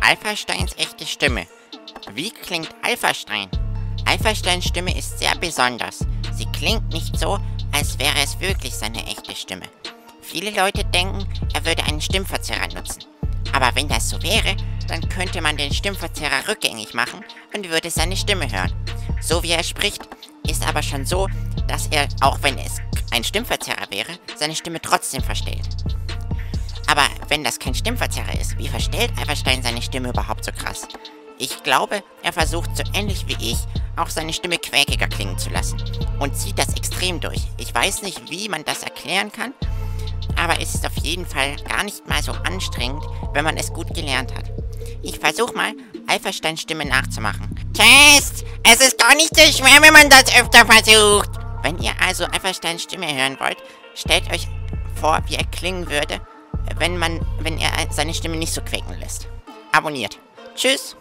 Alphasteins echte Stimme. Wie klingt Alphastein? Alphasteins Stimme ist sehr besonders. Sie klingt nicht so, als wäre es wirklich seine echte Stimme. Viele Leute denken, er würde einen Stimmverzerrer nutzen. Aber wenn das so wäre, dann könnte man den Stimmverzerrer rückgängig machen und würde seine Stimme hören. So wie er spricht, ist aber schon so, dass er, auch wenn es ein Stimmverzerrer wäre, seine Stimme trotzdem verstellt. Aber wenn das kein Stimmverzerrer ist, wie verstellt Alverstein seine Stimme überhaupt so krass? Ich glaube, er versucht so ähnlich wie ich, auch seine Stimme quäkiger klingen zu lassen. Und zieht das extrem durch. Ich weiß nicht, wie man das erklären kann, aber es ist auf jeden Fall gar nicht mal so anstrengend, wenn man es gut gelernt hat. Ich versuche mal, Alphasteins Stimme nachzumachen. Test! Es ist gar nicht so schwer, wenn man das öfter versucht. Wenn ihr also Alphasteins Stimme hören wollt, stellt euch vor, wie er klingen würde, wenn man, wenn er seine Stimme nicht so quäken lässt. Abonniert. Tschüss.